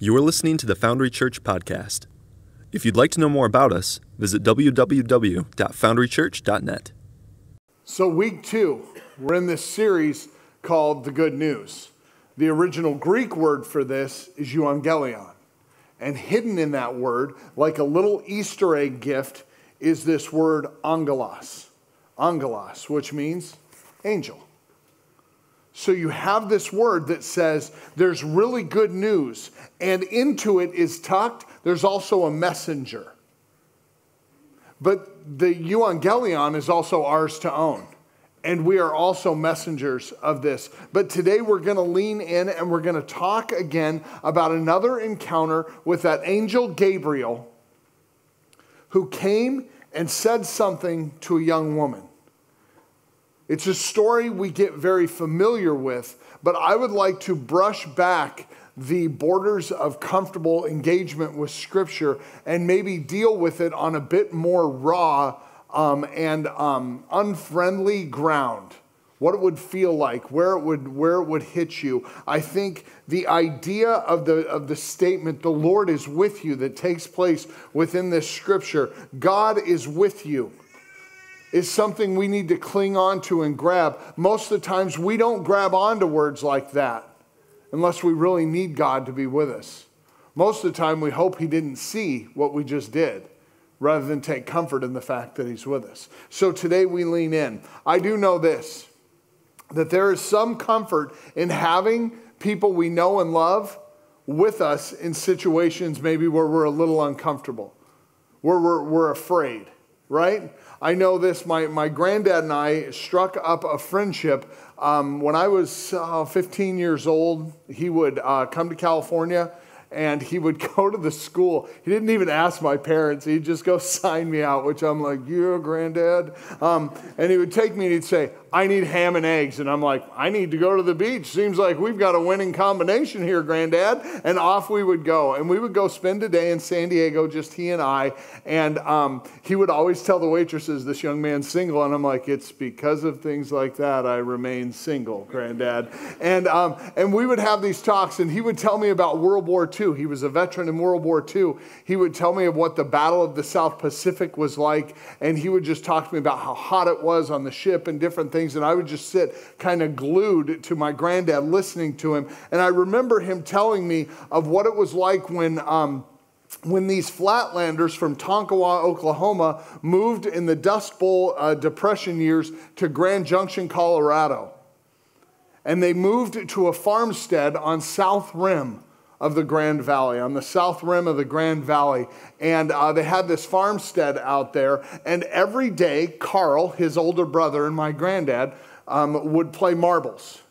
You are listening to the Foundry Church podcast. If you'd like to know more about us, visit www.foundrychurch.net. So, week two, we're in this series called The Good News. The original Greek word for this is euangelion. And hidden in that word, like a little Easter egg gift, is this word angelos. Angelos, which means angel. So you have this word that says there's really good news, and into it is tucked, there's also a messenger. But the euangelion is also ours to own. And we are also messengers of this. But today we're going to lean in and we're going to talk again about another encounter with that angel Gabriel who came and said something to a young woman. It's a story we get very familiar with, but I would like to brush back the borders of comfortable engagement with Scripture and maybe deal with it on a bit more raw um, and um, unfriendly ground. What it would feel like, where it would, where it would hit you. I think the idea of the, of the statement, the Lord is with you, that takes place within this scripture, God is with you is something we need to cling on to and grab. Most of the times, we don't grab onto words like that unless we really need God to be with us. Most of the time, we hope He didn't see what we just did rather than take comfort in the fact that He's with us. So today we lean in. I do know this that there is some comfort in having people we know and love with us in situations maybe where we're a little uncomfortable, where we're, we're afraid, right? I know this. My, my granddad and I struck up a friendship. Um, when I was uh, 15 years old, he would uh, come to California and he would go to the school. He didn't even ask my parents. He'd just go sign me out, which I'm like, yeah, granddad. Um, and he would take me and he'd say, I need ham and eggs. And I'm like, I need to go to the beach. Seems like we've got a winning combination here, Granddad. And off we would go. And we would go spend a day in San Diego, just he and I. And um, he would always tell the waitresses, this young man's single. And I'm like, it's because of things like that I remain single, Granddad. And, um, and we would have these talks. And he would tell me about World War II. He was a veteran in World War II. He would tell me of what the Battle of the South Pacific was like. And he would just talk to me about how hot it was on the ship and different things things, and I would just sit kind of glued to my granddad listening to him. And I remember him telling me of what it was like when. Um, when these flatlanders from Tonkawa, Oklahoma, moved in the Dust Bowl uh, Depression years to Grand Junction, Colorado. And they moved to a farmstead on South Rim of the Grand Valley, on the south rim of the Grand Valley. And uh, they had this farmstead out there. And every day, Carl, his older brother, and my granddad um, would play marbles.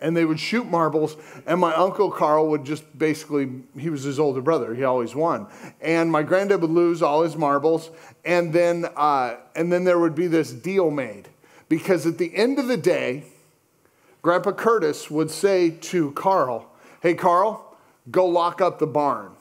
And they would shoot marbles, and my uncle Carl would just basically, he was his older brother, he always won. And my granddad would lose all his marbles, and then, uh, and then there would be this deal made. Because at the end of the day, Grandpa Curtis would say to Carl, Hey, Carl, go lock up the barn.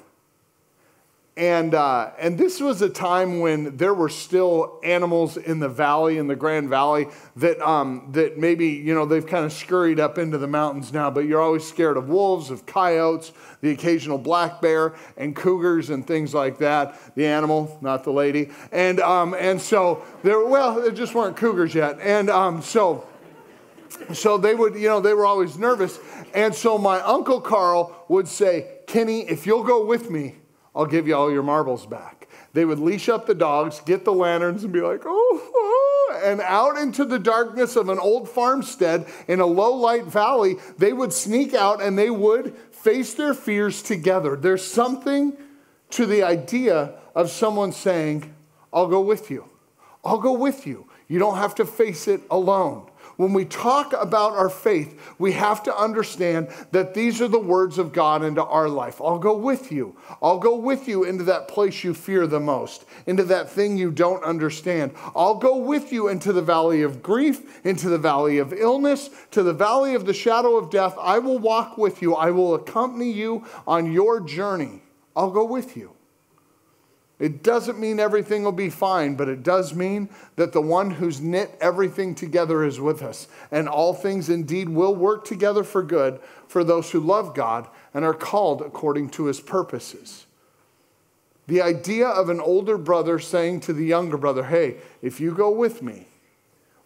And, uh, and this was a time when there were still animals in the valley, in the Grand Valley, that, um, that maybe, you know, they've kind of scurried up into the mountains now, but you're always scared of wolves, of coyotes, the occasional black bear, and cougars and things like that. The animal, not the lady. And, um, and so there, well, there just weren't cougars yet. And um, so, so they would, you know, they were always nervous. And so my Uncle Carl would say, Kenny, if you'll go with me, I'll give you all your marbles back. They would leash up the dogs, get the lanterns, and be like, oh, oh, and out into the darkness of an old farmstead in a low light valley, they would sneak out and they would face their fears together. There's something to the idea of someone saying, I'll go with you. I'll go with you. You don't have to face it alone when we talk about our faith, we have to understand that these are the words of God into our life. I'll go with you. I'll go with you into that place you fear the most, into that thing you don't understand. I'll go with you into the valley of grief, into the valley of illness, to the valley of the shadow of death. I will walk with you. I will accompany you on your journey. I'll go with you. It doesn't mean everything will be fine, but it does mean that the one who's knit everything together is with us. And all things indeed will work together for good for those who love God and are called according to his purposes. The idea of an older brother saying to the younger brother, Hey, if you go with me,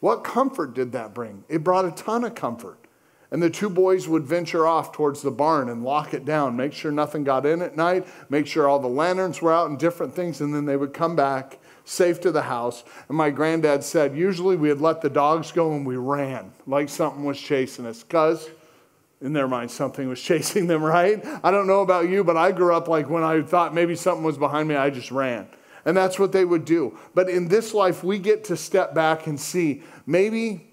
what comfort did that bring? It brought a ton of comfort. And the two boys would venture off towards the barn and lock it down, make sure nothing got in at night, make sure all the lanterns were out and different things, and then they would come back safe to the house. And my granddad said, usually we had let the dogs go and we ran like something was chasing us, because in their mind, something was chasing them, right? I don't know about you, but I grew up like when I thought maybe something was behind me, I just ran. And that's what they would do. But in this life, we get to step back and see maybe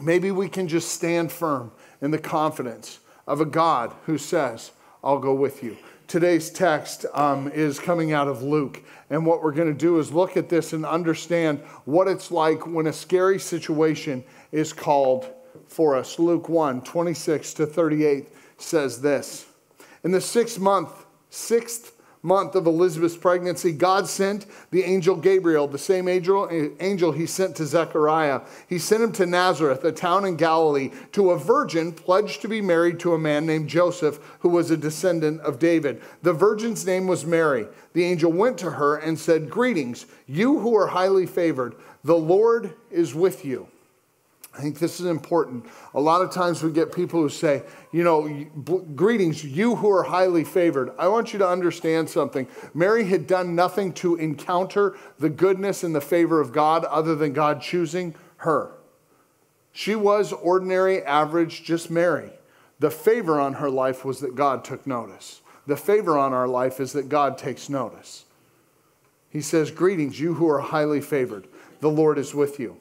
Maybe we can just stand firm in the confidence of a God who says, I'll go with you. Today's text um, is coming out of Luke. And what we're going to do is look at this and understand what it's like when a scary situation is called for us. Luke 1 26 to 38 says this In the sixth month, sixth month of Elizabeth's pregnancy, God sent the angel Gabriel, the same angel, angel he sent to Zechariah. He sent him to Nazareth, a town in Galilee, to a virgin pledged to be married to a man named Joseph, who was a descendant of David. The virgin's name was Mary. The angel went to her and said, Greetings, you who are highly favored, the Lord is with you. I think this is important. A lot of times we get people who say, you know, greetings, you who are highly favored. I want you to understand something. Mary had done nothing to encounter the goodness and the favor of God other than God choosing her. She was ordinary, average, just Mary. The favor on her life was that God took notice. The favor on our life is that God takes notice. He says, Greetings, you who are highly favored. The Lord is with you.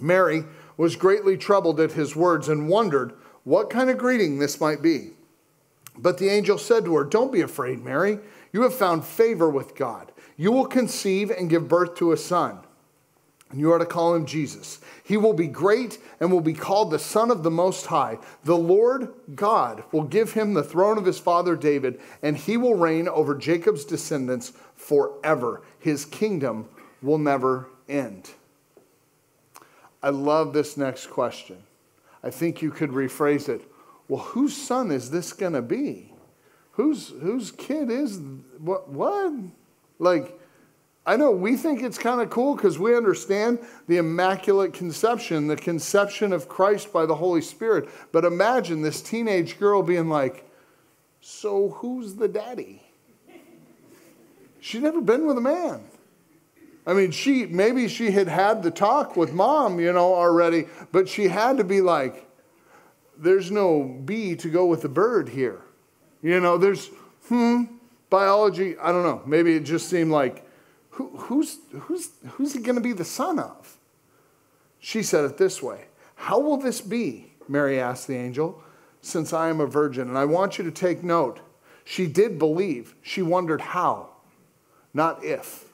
Mary, was greatly troubled at his words and wondered what kind of greeting this might be. But the angel said to her, Don't be afraid, Mary. You have found favor with God. You will conceive and give birth to a son. And you are to call him Jesus. He will be great and will be called the Son of the Most High. The Lord God will give him the throne of his father David, and he will reign over Jacob's descendants forever. His kingdom will never end. I love this next question. I think you could rephrase it. Well, whose son is this going to be? Whose, whose kid is what? What? Like, I know we think it's kind of cool because we understand the immaculate conception, the conception of Christ by the Holy Spirit. But imagine this teenage girl being like, So who's the daddy? She'd never been with a man. I mean, she maybe she had had the talk with mom, you know, already, but she had to be like, there's no bee to go with the bird here. You know, there's, hmm, biology, I don't know. Maybe it just seemed like, who, who's, who's, who's he going to be the son of? She said it this way How will this be? Mary asked the angel, since I am a virgin. And I want you to take note. She did believe. She wondered how, not if.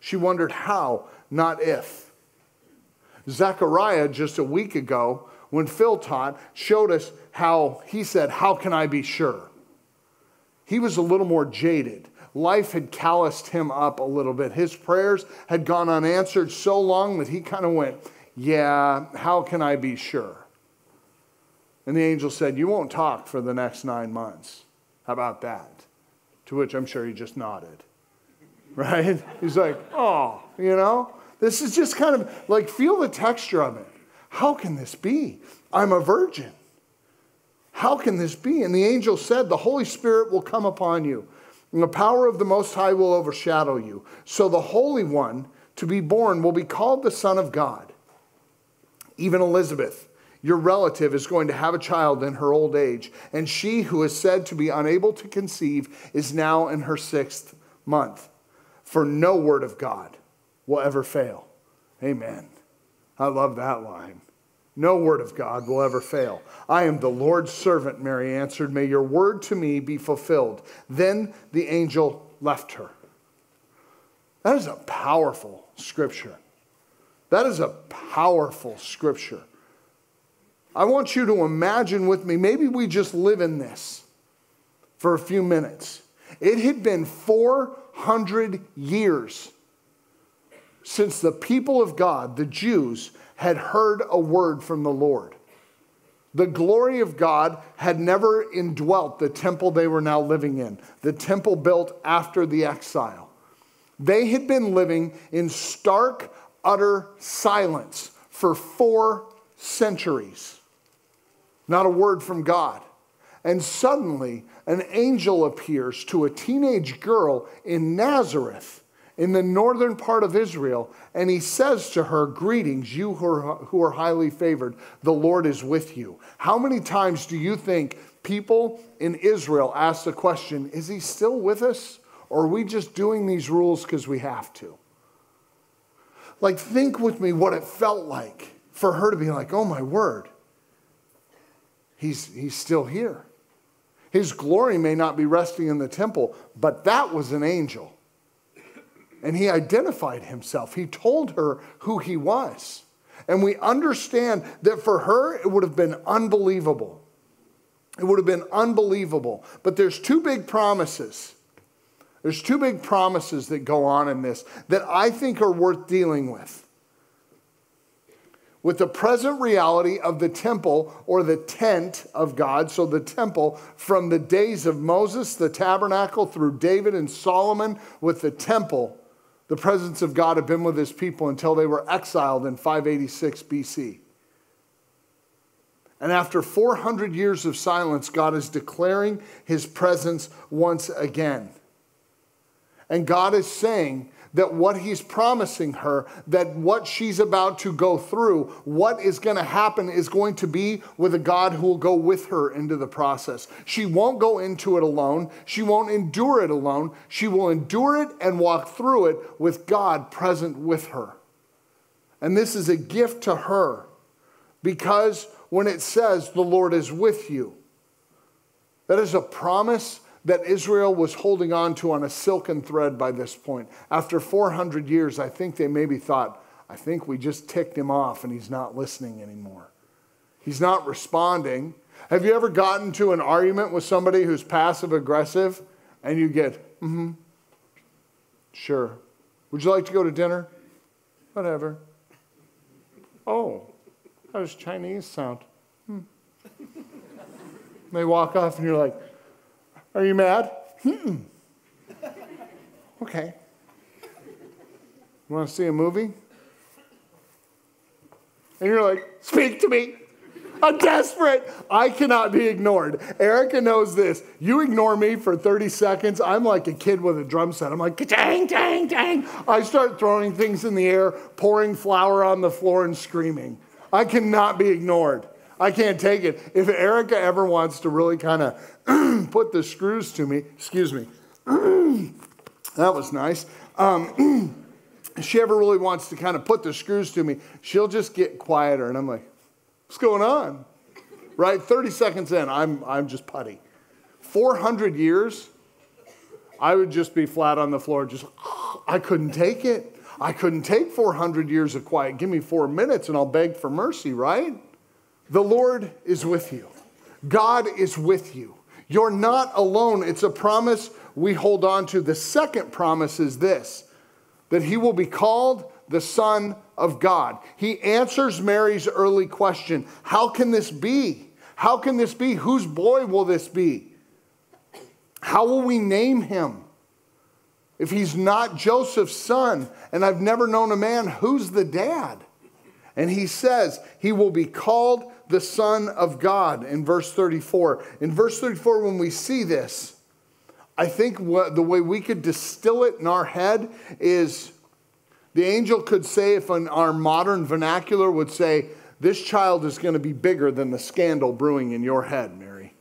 She wondered how, not if. Zechariah, just a week ago, when Phil taught, showed us how he said, How can I be sure? He was a little more jaded. Life had calloused him up a little bit. His prayers had gone unanswered so long that he kind of went, Yeah, how can I be sure? And the angel said, You won't talk for the next nine months. How about that? To which I'm sure he just nodded right? He's like, oh, you know? This is just kind of like, feel the texture of it. How can this be? I'm a virgin. How can this be? And the angel said, The Holy Spirit will come upon you, and the power of the Most High will overshadow you. So the Holy One to be born will be called the Son of God. Even Elizabeth, your relative, is going to have a child in her old age, and she who is said to be unable to conceive is now in her sixth month for no word of God will ever fail. Amen. I love that line. No word of God will ever fail. I am the Lord's servant, Mary answered. May your word to me be fulfilled. Then the angel left her. That is a powerful scripture. That is a powerful scripture. I want you to imagine with me, maybe we just live in this for a few minutes. It had been four 400 years since the people of God, the Jews, had heard a word from the Lord. The glory of God had never indwelt the temple they were now living in, the temple built after the exile. They had been living in stark, utter silence for four centuries. Not a word from God. And suddenly, an angel appears to a teenage girl in Nazareth in the northern part of Israel, and he says to her, Greetings, you who are, who are highly favored, the Lord is with you. How many times do you think people in Israel ask the question, Is he still with us? Or are we just doing these rules because we have to? Like, think with me what it felt like for her to be like, Oh my word, he's, he's still here. His glory may not be resting in the temple, but that was an angel and he identified himself. He told her who he was. And we understand that for her, it would have been unbelievable. It would have been unbelievable. But there's two big promises. There's two big promises that go on in this that I think are worth dealing with. With the present reality of the temple or the tent of God, so the temple from the days of Moses, the tabernacle, through David and Solomon, with the temple the presence of God had been with his people until they were exiled in 586 BC. And after 400 years of silence, God is declaring his presence once again. And God is saying that what he's promising her, that what she's about to go through, what is going to happen is going to be with a God who will go with her into the process. She won't go into it alone. She won't endure it alone. She will endure it and walk through it with God present with her. And this is a gift to her because when it says the Lord is with you, that is a promise that Israel was holding on to on a silken thread by this point. After 400 years, I think they maybe thought, I think we just ticked him off and he's not listening anymore. He's not responding. Have you ever gotten to an argument with somebody who's passive aggressive and you get, mm hmm, sure. Would you like to go to dinner? Whatever. Oh, how does Chinese sound? Hmm. they walk off and you're like, are you mad? Hmm. Okay. Want to see a movie? And you're like, speak to me. I'm desperate. I cannot be ignored. Erica knows this. You ignore me for 30 seconds, I'm like a kid with a drum set. I'm like, dang, dang, dang. I start throwing things in the air, pouring flour on the floor, and screaming. I cannot be ignored. I can't take it. If Erica ever wants to really kind of put the screws to me, excuse me, that was nice. Um, she ever really wants to kind of put the screws to me, she'll just get quieter. And I'm like, what's going on? Right? 30 seconds in, I'm, I'm just putty. 400 years, I would just be flat on the floor, just, I couldn't take it. I couldn't take 400 years of quiet. Give me four minutes and I'll beg for mercy, right? The Lord is with you. God is with you. You're not alone. It's a promise we hold on to. The second promise is this that he will be called the Son of God. He answers Mary's early question How can this be? How can this be? Whose boy will this be? How will we name him? If he's not Joseph's son, and I've never known a man, who's the dad? And he says, He will be called the Son of God in verse 34. In verse 34, when we see this, I think what, the way we could distill it in our head is the angel could say, if in our modern vernacular would say, This child is going to be bigger than the scandal brewing in your head, Mary.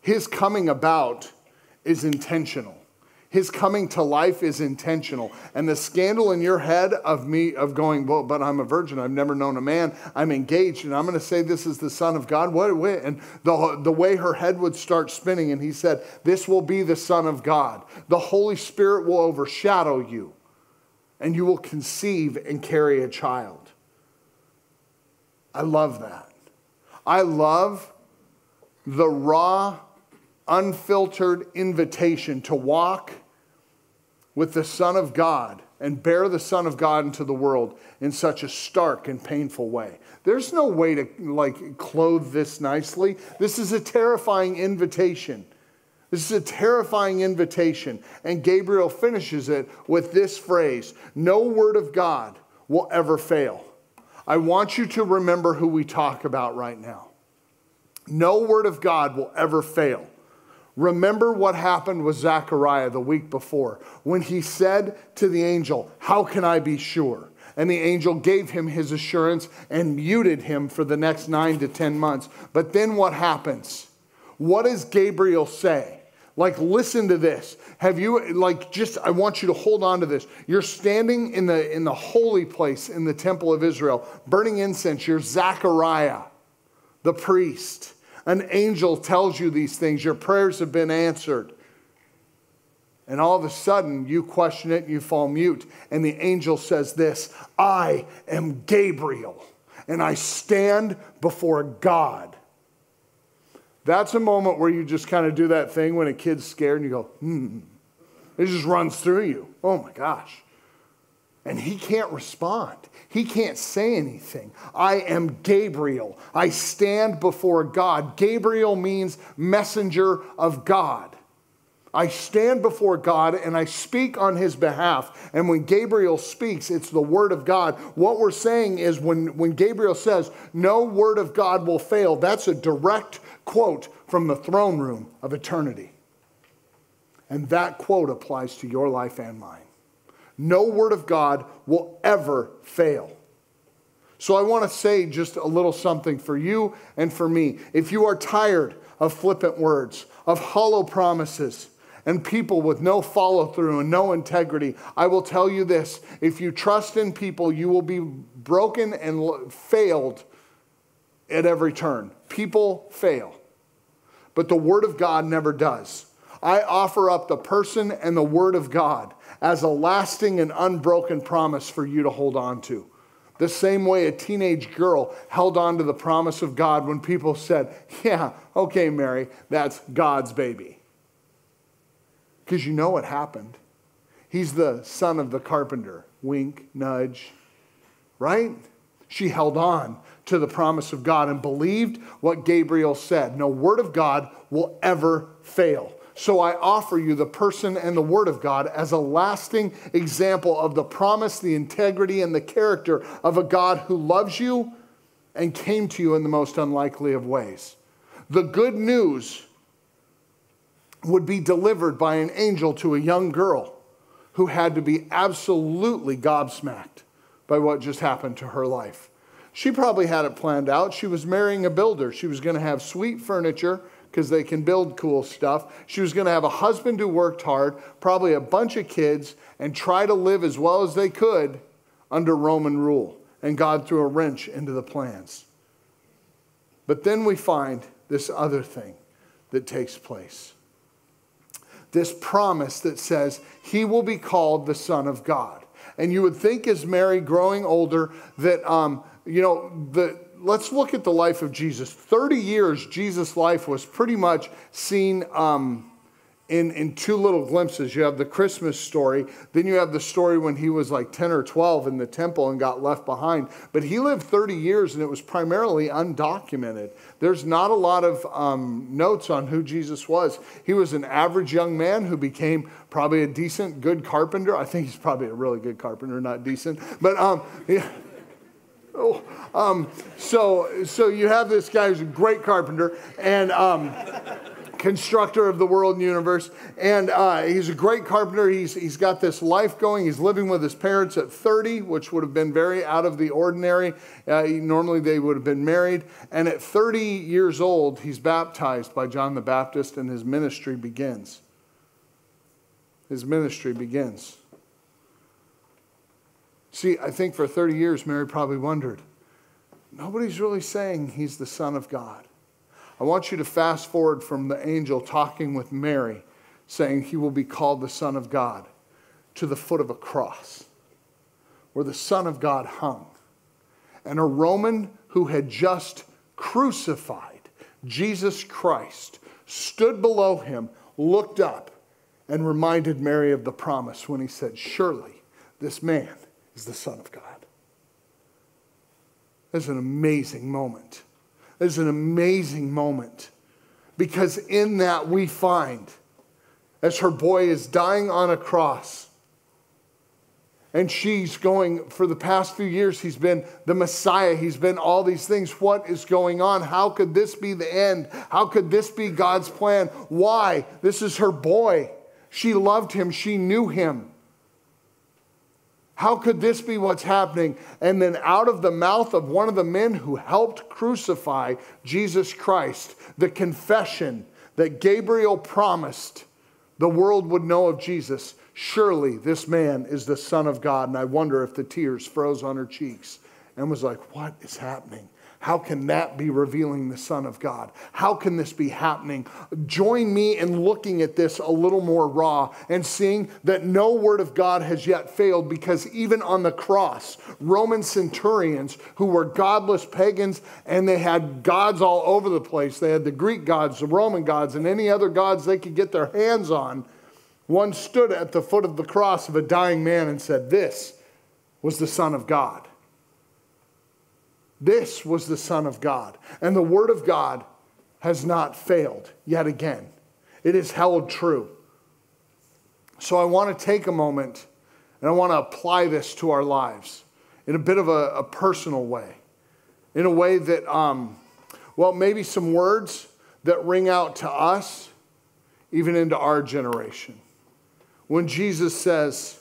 His coming about is intentional his coming to life is intentional. And the scandal in your head of me, of going, well, but I'm a virgin, I've never known a man, I'm engaged, and I'm going to say this is the Son of God. What, what? And the, the way her head would start spinning, and he said, This will be the Son of God. The Holy Spirit will overshadow you, and you will conceive and carry a child. I love that. I love the raw unfiltered invitation to walk with the Son of God and bear the Son of God into the world in such a stark and painful way. There's no way to like clothe this nicely. This is a terrifying invitation. This is a terrifying invitation. And Gabriel finishes it with this phrase No word of God will ever fail. I want you to remember who we talk about right now. No word of God will ever fail. Remember what happened with Zechariah the week before when he said to the angel, How can I be sure? And the angel gave him his assurance and muted him for the next nine to 10 months. But then what happens? What does Gabriel say? Like, listen to this. Have you, like, just, I want you to hold on to this. You're standing in the, in the holy place in the temple of Israel, burning incense. You're Zechariah, the priest. An angel tells you these things. Your prayers have been answered. And all of a sudden, you question it and you fall mute. And the angel says this I am Gabriel, and I stand before God. That's a moment where you just kind of do that thing when a kid's scared and you go, hmm. It just runs through you. Oh my gosh. And he can't respond. He can't say anything. I am Gabriel. I stand before God. Gabriel means messenger of God. I stand before God and I speak on his behalf. And when Gabriel speaks, it's the word of God. What we're saying is when, when Gabriel says, No word of God will fail, that's a direct quote from the throne room of eternity. And that quote applies to your life and mine. No word of God will ever fail. So I want to say just a little something for you and for me. If you are tired of flippant words, of hollow promises, and people with no follow through and no integrity, I will tell you this if you trust in people, you will be broken and failed at every turn. People fail, but the Word of God never does. I offer up the person and the Word of God as a lasting and unbroken promise for you to hold on to. The same way a teenage girl held on to the promise of God when people said, Yeah, okay, Mary, that's God's baby. Because you know what happened. He's the son of the carpenter. Wink, nudge, right? She held on to the promise of God and believed what Gabriel said. No word of God will ever fail. So I offer you the person and the word of God as a lasting example of the promise, the integrity, and the character of a God who loves you and came to you in the most unlikely of ways. The good news would be delivered by an angel to a young girl who had to be absolutely gobsmacked by what just happened to her life. She probably had it planned out. She was marrying a builder. She was going to have sweet furniture because they can build cool stuff. She was going to have a husband who worked hard, probably a bunch of kids, and try to live as well as they could under Roman rule. And God threw a wrench into the plans. But then we find this other thing that takes place this promise that says he will be called the Son of God. And you would think, as Mary growing older, that, um, you know, the, let's look at the life of Jesus. 30 years, Jesus' life was pretty much seen. Um, in, in two little glimpses. You have the Christmas story, then you have the story when he was like 10 or 12 in the temple and got left behind. But he lived 30 years and it was primarily undocumented. There's not a lot of um, notes on who Jesus was. He was an average young man who became probably a decent, good carpenter. I think he's probably a really good carpenter, not decent. But um, yeah. Oh, um, so, so you have this guy who's a great carpenter, and um, constructor of the world and universe. And uh, he's a great carpenter. He's, he's got this life going. He's living with his parents at 30, which would have been very out of the ordinary. Uh, normally they would have been married. And at 30 years old, he's baptized by John the Baptist, and his ministry begins. His ministry begins. See, I think for 30 years, Mary probably wondered nobody's really saying he's the Son of God. I want you to fast forward from the angel talking with Mary, saying he will be called the Son of God, to the foot of a cross where the Son of God hung. And a Roman who had just crucified Jesus Christ stood below him, looked up, and reminded Mary of the promise when he said, Surely this man is the Son of God. That's an amazing moment. That's an amazing moment because in that we find, as her boy is dying on a cross, and she's going, for the past few years, he's been the Messiah. He's been all these things. What is going on? How could this be the end? How could this be God's plan? Why? This is her boy. She loved him, she knew him. How could this be what's happening? And then, out of the mouth of one of the men who helped crucify Jesus Christ, the confession that Gabriel promised the world would know of Jesus Surely this man is the Son of God. And I wonder if the tears froze on her cheeks and was like, What is happening? How can that be revealing the Son of God? How can this be happening? Join me in looking at this a little more raw and seeing that no word of God has yet failed because even on the cross, Roman centurions who were godless pagans and they had gods all over the place, they had the Greek gods, the Roman gods, and any other gods they could get their hands on one stood at the foot of the cross of a dying man and said, This was the Son of God. This was the Son of God. And the Word of God has not failed yet again, it is held true. So I want to take a moment and I want to apply this to our lives in a bit of a, a personal way, in a way that, um, well, maybe some words that ring out to us, even into our generation when Jesus says,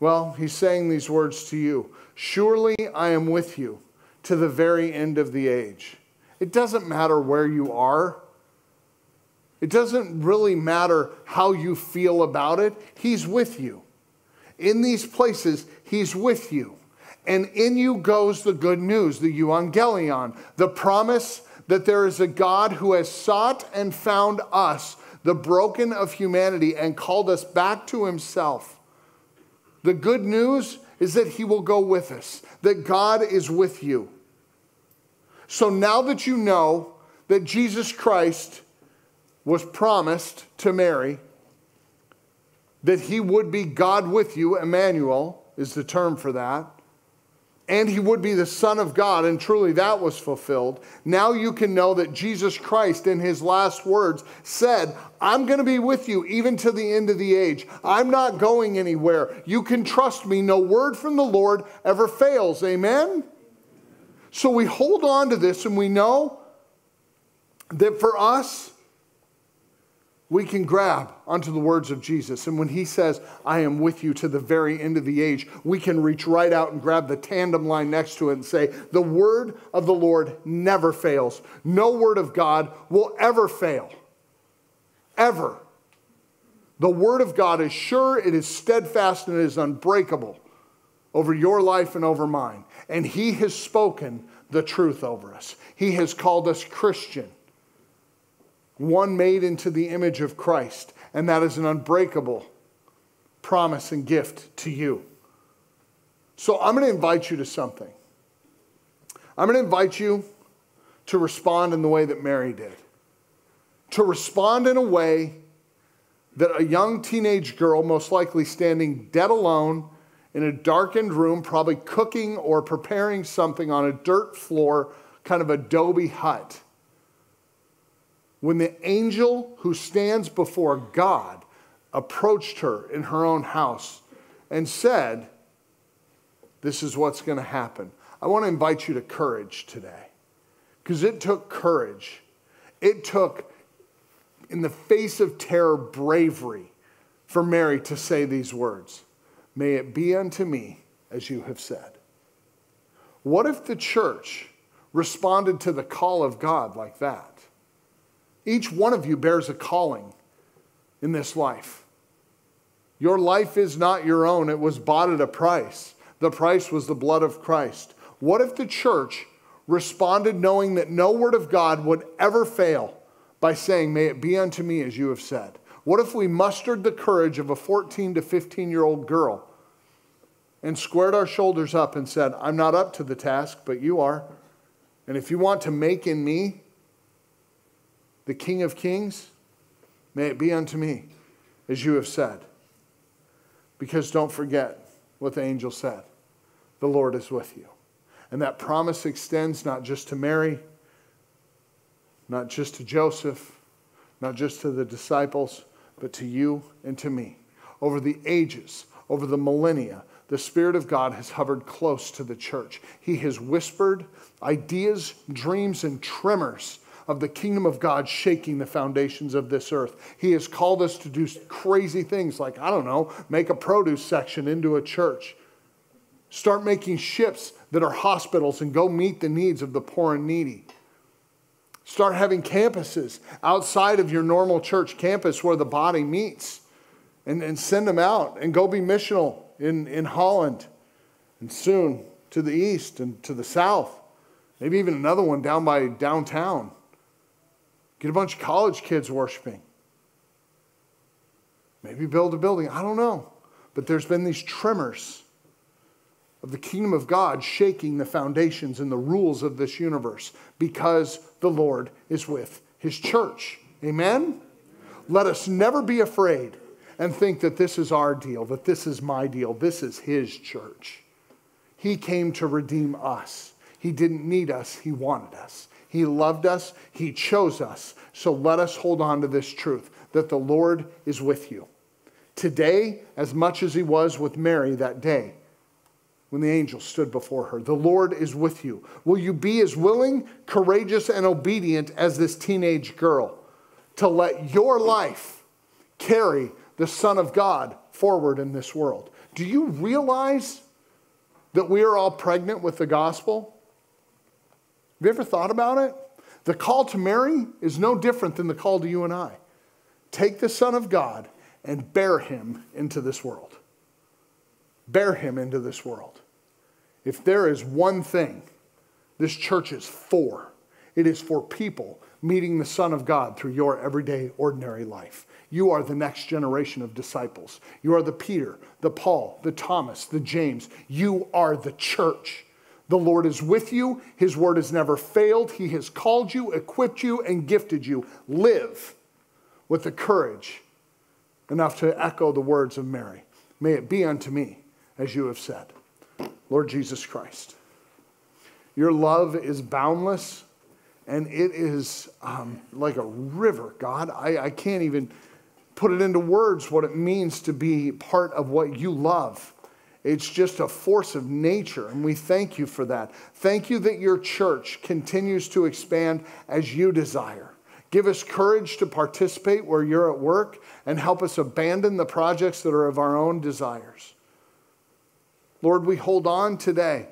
well, he's saying these words to you Surely I am with you to the very end of the age. It doesn't matter where you are. It doesn't really matter how you feel about it. He's with you. In these places, He's with you. And in you goes the good news, the euangelion, the promise that there is a God who has sought and found us the broken of humanity, and called us back to himself. The good news is that he will go with us, that God is with you. So now that you know that Jesus Christ was promised to Mary, that he would be God with you, Emmanuel is the term for that and he would be the Son of God, and truly that was fulfilled. Now you can know that Jesus Christ, in his last words, said, I'm going to be with you even to the end of the age. I'm not going anywhere. You can trust me. No word from the Lord ever fails. Amen? So we hold on to this and we know that for us, we can grab onto the words of Jesus. And when he says, I am with you to the very end of the age, we can reach right out and grab the tandem line next to it and say, The word of the Lord never fails. No word of God will ever fail. Ever. The word of God is sure, it is steadfast, and it is unbreakable over your life and over mine. And he has spoken the truth over us. He has called us Christian one made into the image of Christ, and that is an unbreakable promise and gift to you. So I'm going to invite you to something. I'm going to invite you to respond in the way that Mary did. To respond in a way that a young teenage girl, most likely standing dead alone in a darkened room, probably cooking or preparing something on a dirt floor, kind of a adobe hut, when the angel who stands before God approached her in her own house and said, This is what's going to happen. I want to invite you to courage today because it took courage. It took, in the face of terror, bravery for Mary to say these words May it be unto me as you have said. What if the church responded to the call of God like that? Each one of you bears a calling in this life. Your life is not your own, it was bought at a price. The price was the blood of Christ. What if the church responded knowing that no word of God would ever fail by saying, May it be unto me as you have said? What if we mustered the courage of a 14 to 15 year old girl and squared our shoulders up and said, I'm not up to the task, but you are. And if you want to make in me the King of Kings, may it be unto me as you have said. Because don't forget what the angel said the Lord is with you. And that promise extends not just to Mary, not just to Joseph, not just to the disciples, but to you and to me. Over the ages, over the millennia, the Spirit of God has hovered close to the church. He has whispered ideas, dreams, and tremors of the kingdom of God shaking the foundations of this earth. He has called us to do crazy things like, I don't know, make a produce section into a church. Start making ships that are hospitals and go meet the needs of the poor and needy. Start having campuses outside of your normal church campus where the body meets and, and send them out and go be missional in, in Holland and soon to the east and to the south. Maybe even another one down by downtown. Get a bunch of college kids worshiping. Maybe build a building. I don't know. But there's been these tremors of the kingdom of God shaking the foundations and the rules of this universe because the Lord is with his church. Amen? Let us never be afraid and think that this is our deal, that this is my deal, this is his church. He came to redeem us. He didn't need us, he wanted us. He loved us, he chose us. So let us hold on to this truth that the Lord is with you. Today, as much as he was with Mary that day, when the angel stood before her. The Lord is with you. Will you be as willing, courageous, and obedient as this teenage girl to let your life carry the Son of God forward in this world? Do you realize that we are all pregnant with the gospel? Have you ever thought about it? The call to Mary is no different than the call to you and I. Take the Son of God and bear him into this world bear him into this world. If there is one thing this church is for, it is for people meeting the Son of God through your everyday, ordinary life. You are the next generation of disciples. You are the Peter, the Paul, the Thomas, the James. You are the church. The Lord is with you. His word has never failed. He has called you, equipped you, and gifted you. Live with the courage enough to echo the words of Mary. May it be unto me as you have said. Lord Jesus Christ, your love is boundless and it is um, like a river, God. I, I can't even put it into words what it means to be part of what you love. It's just a force of nature, and we thank you for that. Thank you that your church continues to expand as you desire. Give us courage to participate where you're at work and help us abandon the projects that are of our own desires. Lord, we hold on today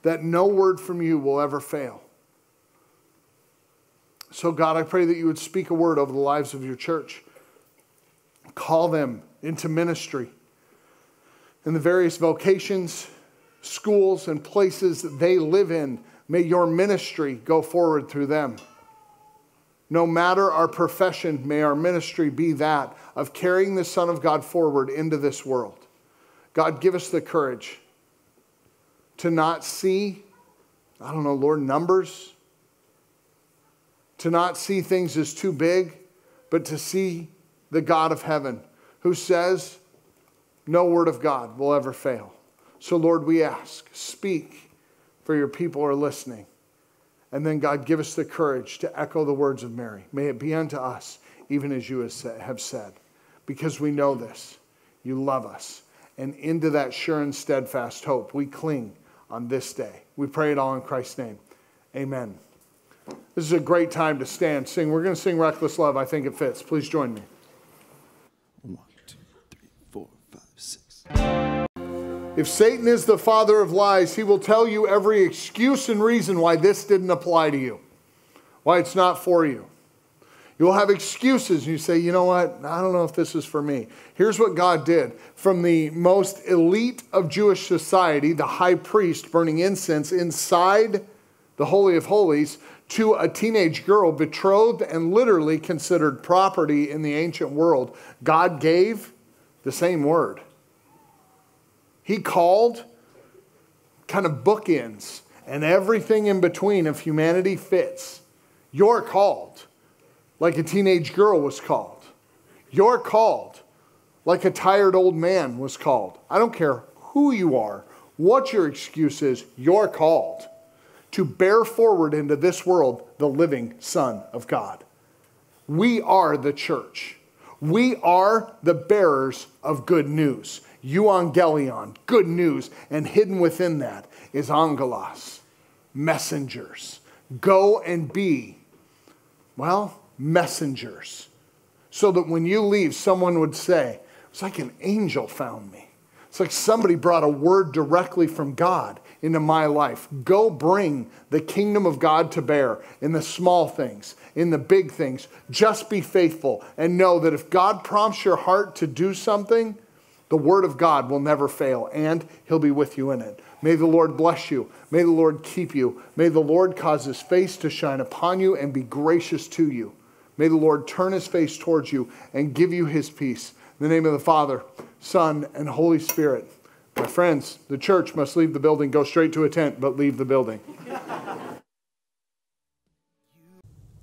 that no word from you will ever fail. So, God, I pray that you would speak a word over the lives of your church. Call them into ministry in the various vocations, schools, and places that they live in. May your ministry go forward through them. No matter our profession, may our ministry be that of carrying the Son of God forward into this world. God, give us the courage to not see, I don't know, Lord, numbers, to not see things as too big, but to see the God of heaven who says, no word of God will ever fail. So, Lord, we ask, speak, for your people are listening. And then, God, give us the courage to echo the words of Mary. May it be unto us, even as you have said, because we know this. You love us and into that sure and steadfast hope we cling on this day. We pray it all in Christ's name. Amen. This is a great time to stand, sing. We're going to sing Reckless Love. I think it fits. Please join me. One, two, three, four, five, six. If Satan is the father of lies, he will tell you every excuse and reason why this didn't apply to you, why it's not for you. You'll have excuses. You say, you know what? I don't know if this is for me. Here's what God did. From the most elite of Jewish society, the high priest burning incense inside the Holy of Holies, to a teenage girl betrothed and literally considered property in the ancient world, God gave the same word. He called kind of bookends, and everything in between of humanity fits. You're called like a teenage girl was called. You're called like a tired old man was called. I don't care who you are, what your excuse is, you're called to bear forward into this world the living Son of God. We are the church. We are the bearers of good news. Euangelion, good news. And hidden within that is angelos, messengers. Go and be, well, messengers. So that when you leave, someone would say, It's like an angel found me. It's like somebody brought a word directly from God into my life. Go bring the kingdom of God to bear in the small things, in the big things. Just be faithful and know that if God prompts your heart to do something, the word of God will never fail and he'll be with you in it. May the Lord bless you. May the Lord keep you. May the Lord cause his face to shine upon you and be gracious to you. May the Lord turn his face towards you and give you his peace. In the name of the Father, Son, and Holy Spirit. My friends, the church must leave the building, go straight to a tent, but leave the building.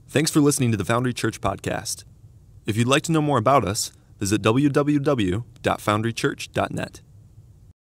Thanks for listening to the Foundry Church podcast. If you'd like to know more about us, visit www.foundrychurch.net.